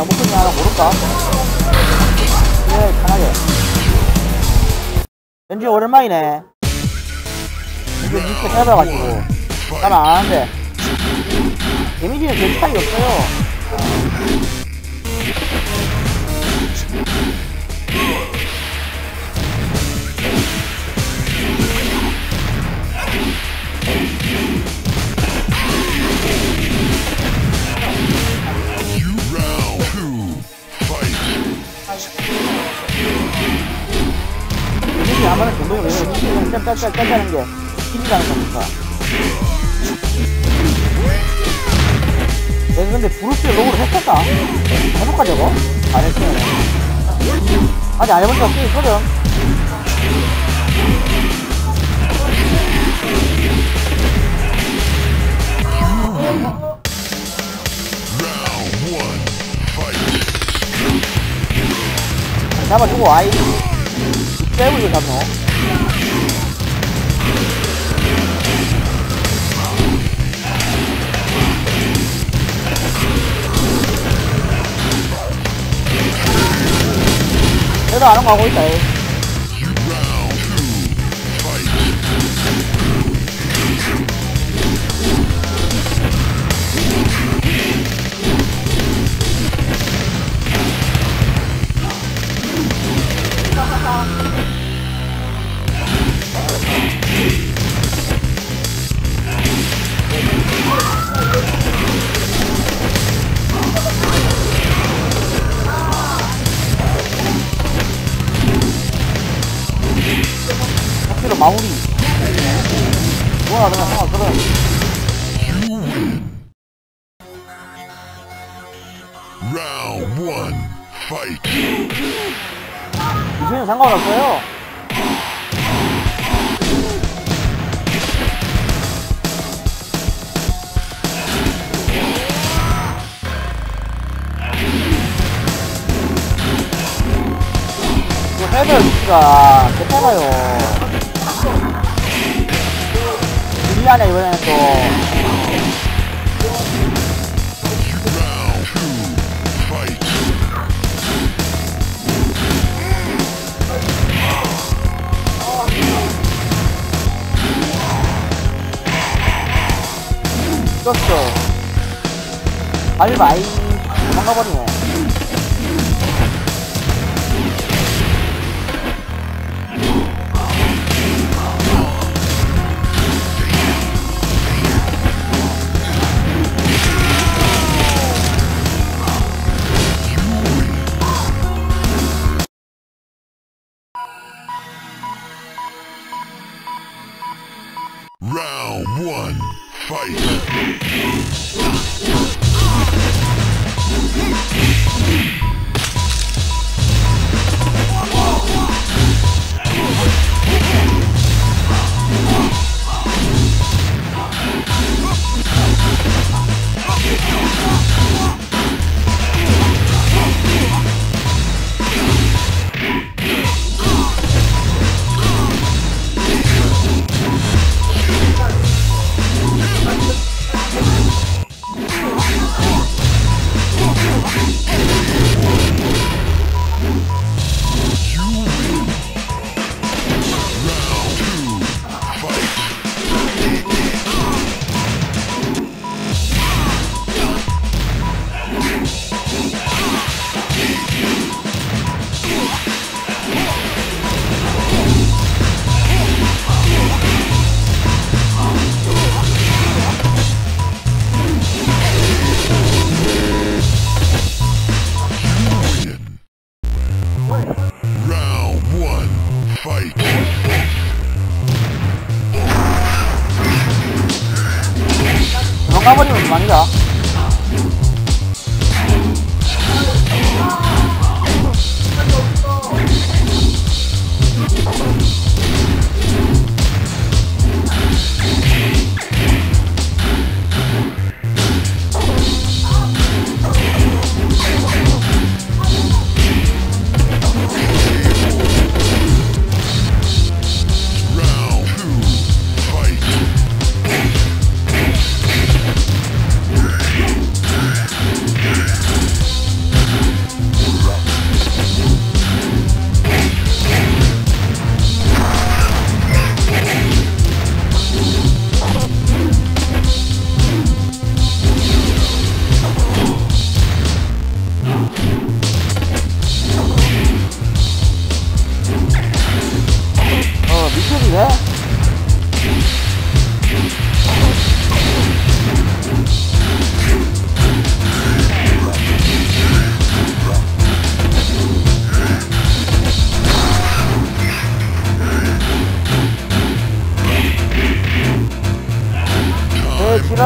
잘못했냐 하나 모를까? 그래 편하게. 왠지 오랜만이네. 이게 밑에 해봐가지고. 잘 안하는데. 데미지는 별 차이 없어요 데미지 하면은 정도면 왜 데미지는 짤짤짤 짤짤하는 게 힘이라는 겁니까? 내가 근데 브루스 로고를 했었다? 해볼까 저거? 안 했으면. 아직 안 해본 적 있거든 Round 잡아주고 아이 빼고 잡노 그래도 확실히 마무리 뭐야 그냥 You win. Round one. Fight. 이제는 상관없어요 그 헤더 위치가 괜찮아요 1년에 이번에는 또. Fight. 떴어 알바이 도망가버리네 Fight.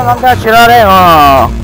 남자 지랄해, 어. Round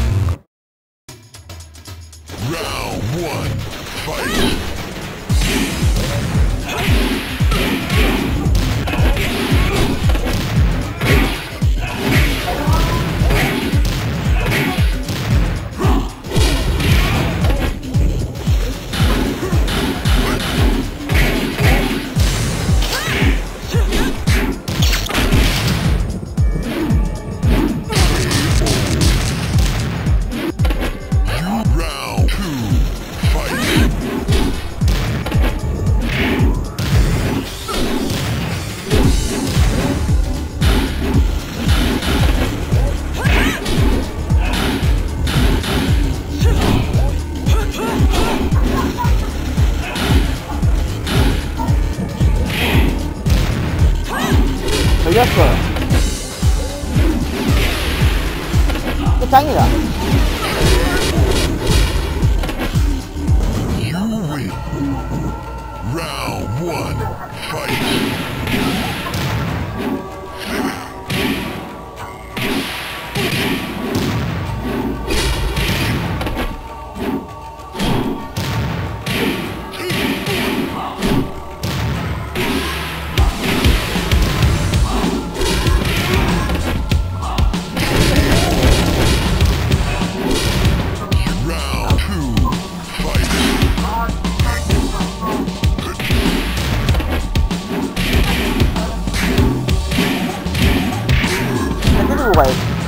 걸렸어. 끝장이다. 해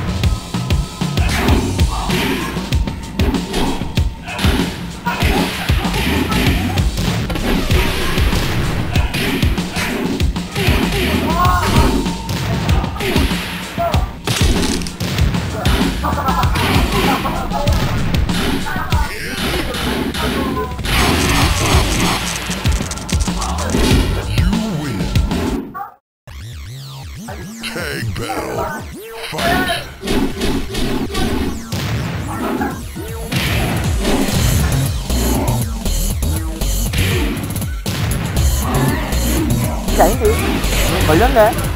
걸렸네?